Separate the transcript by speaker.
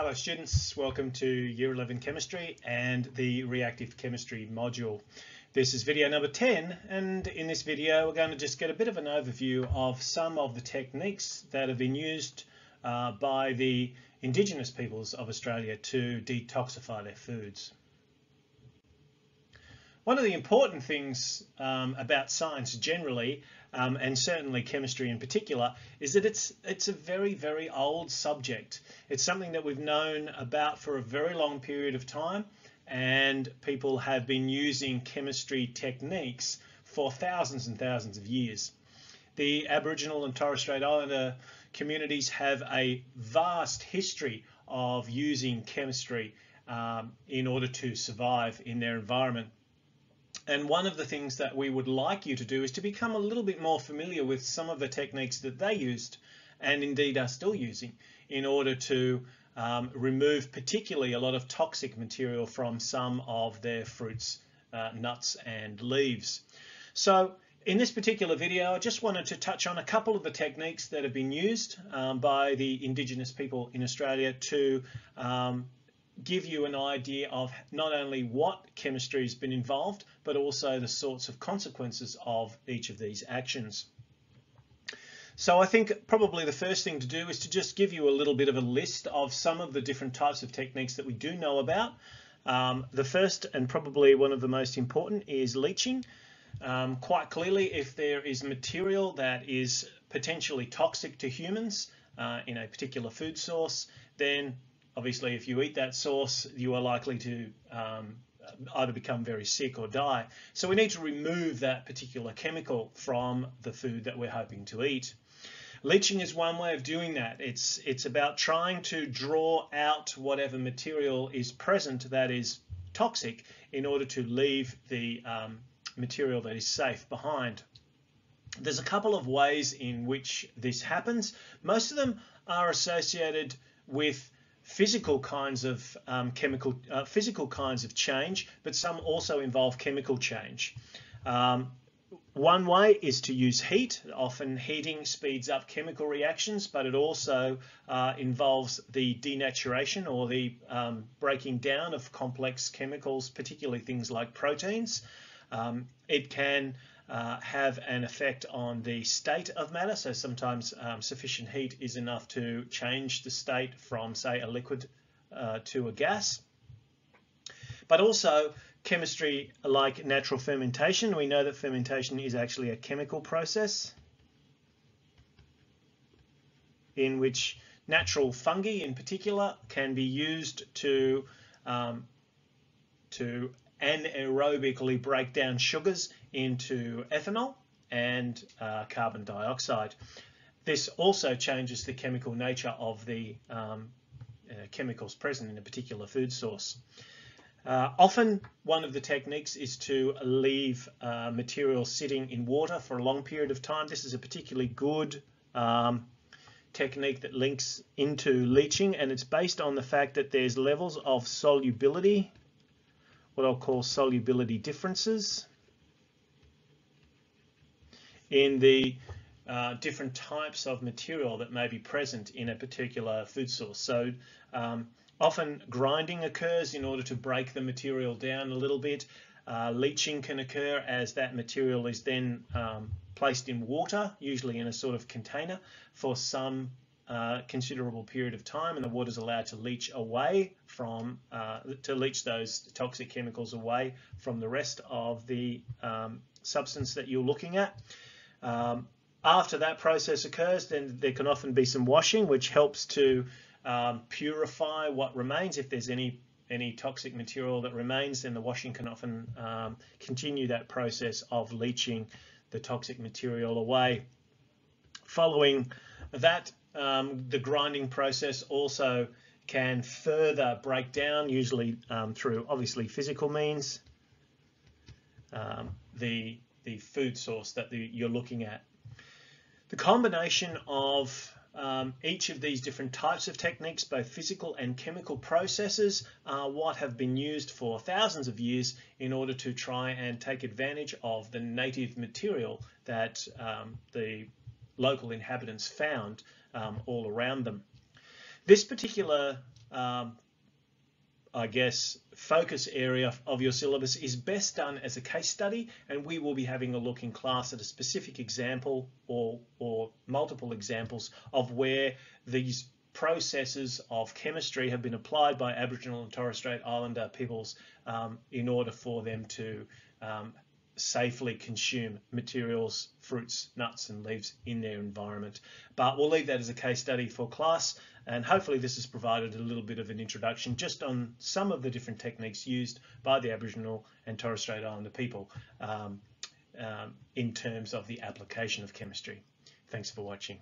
Speaker 1: Hello students, welcome to Year 11 Chemistry and the Reactive Chemistry module. This is video number 10 and in this video we're going to just get a bit of an overview of some of the techniques that have been used uh, by the Indigenous peoples of Australia to detoxify their foods. One of the important things um, about science generally, um, and certainly chemistry in particular, is that it's it's a very very old subject. It's something that we've known about for a very long period of time, and people have been using chemistry techniques for thousands and thousands of years. The Aboriginal and Torres Strait Islander communities have a vast history of using chemistry um, in order to survive in their environment. And one of the things that we would like you to do is to become a little bit more familiar with some of the techniques that they used and indeed are still using in order to um, remove particularly a lot of toxic material from some of their fruits, uh, nuts and leaves. So in this particular video, I just wanted to touch on a couple of the techniques that have been used um, by the Indigenous people in Australia to um, give you an idea of not only what chemistry has been involved, but also the sorts of consequences of each of these actions. So I think probably the first thing to do is to just give you a little bit of a list of some of the different types of techniques that we do know about. Um, the first and probably one of the most important is leaching. Um, quite clearly, if there is material that is potentially toxic to humans uh, in a particular food source, then obviously if you eat that source, you are likely to um, either become very sick or die. So we need to remove that particular chemical from the food that we're hoping to eat. Leaching is one way of doing that. It's, it's about trying to draw out whatever material is present that is toxic in order to leave the um, material that is safe behind. There's a couple of ways in which this happens. Most of them are associated with physical kinds of um, chemical, uh, physical kinds of change, but some also involve chemical change. Um, one way is to use heat. Often heating speeds up chemical reactions, but it also uh, involves the denaturation or the um, breaking down of complex chemicals, particularly things like proteins. Um, it can uh, have an effect on the state of matter. So sometimes um, sufficient heat is enough to change the state from, say, a liquid uh, to a gas. But also chemistry like natural fermentation. We know that fermentation is actually a chemical process in which natural fungi in particular can be used to um, to anaerobically break down sugars into ethanol and uh, carbon dioxide. This also changes the chemical nature of the um, uh, chemicals present in a particular food source. Uh, often one of the techniques is to leave uh, material sitting in water for a long period of time. This is a particularly good um, technique that links into leaching and it's based on the fact that there's levels of solubility what I'll call solubility differences in the uh, different types of material that may be present in a particular food source. So um, often grinding occurs in order to break the material down a little bit. Uh, leaching can occur as that material is then um, placed in water, usually in a sort of container, for some considerable period of time and the water is allowed to leach away from, uh, to leach those toxic chemicals away from the rest of the um, substance that you're looking at. Um, after that process occurs, then there can often be some washing, which helps to um, purify what remains. If there's any any toxic material that remains, then the washing can often um, continue that process of leaching the toxic material away. Following that, um, the grinding process also can further break down, usually um, through obviously physical means, um, the, the food source that the, you're looking at. The combination of um, each of these different types of techniques, both physical and chemical processes, are what have been used for thousands of years in order to try and take advantage of the native material that um, the local inhabitants found um, all around them. this particular um, I guess, focus area of your syllabus is best done as a case study, and we will be having a look in class at a specific example or, or multiple examples of where these processes of chemistry have been applied by Aboriginal and Torres Strait Islander peoples um, in order for them to um, safely consume materials, fruits, nuts and leaves in their environment. But we'll leave that as a case study for class and hopefully this has provided a little bit of an introduction just on some of the different techniques used by the Aboriginal and Torres Strait Islander people um, um, in terms of the application of chemistry. Thanks for watching.